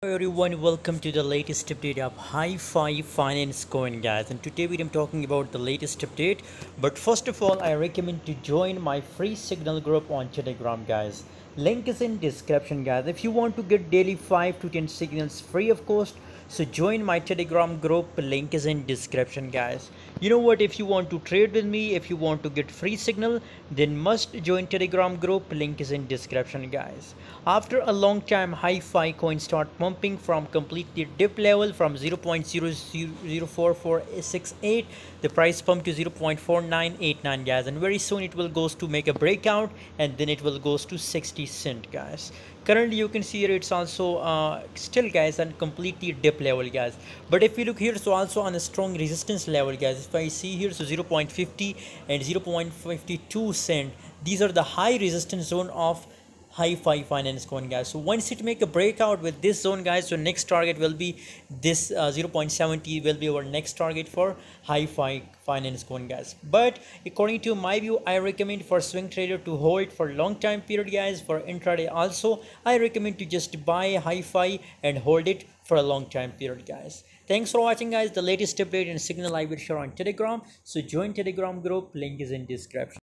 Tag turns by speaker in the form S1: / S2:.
S1: Hello everyone, welcome to the latest update of Hi-Fi Finance Coin guys. And today we are talking about the latest update. But first of all I recommend to join my free signal group on Telegram guys link is in description guys. If you want to get daily 5 to 10 signals free of cost so join my telegram group. Link is in description guys. You know what? If you want to trade with me if you want to get free signal then must join telegram group. Link is in description guys. After a long time hi-fi coin start pumping from completely dip level from 0.004468 the price pumped to 0.4989 guys. And very soon it will goes to make a breakout and then it will goes to 60 cent guys. Currently you can see here it's also uh, still guys and completely dip level guys. But if you look here so also on a strong resistance level guys. If i see here so 0.50 and 0.52 cent these are the high resistance zone of hi-fi finance coin guys. So once it make a breakout with this zone guys so next target will be this uh, 0.70 will be our next target for hi-fi finance coin guys. But according to my view i recommend for swing trader to hold for long time period guys. For intraday also i recommend to just buy HiFi and hold it for a long time period guys. Thanks for watching guys. The latest update and signal i will share on telegram. So join telegram group. Link is in description